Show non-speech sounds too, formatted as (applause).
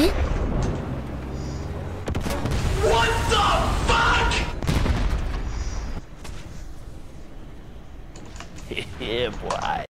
えっ (laughs) Yeah, boy.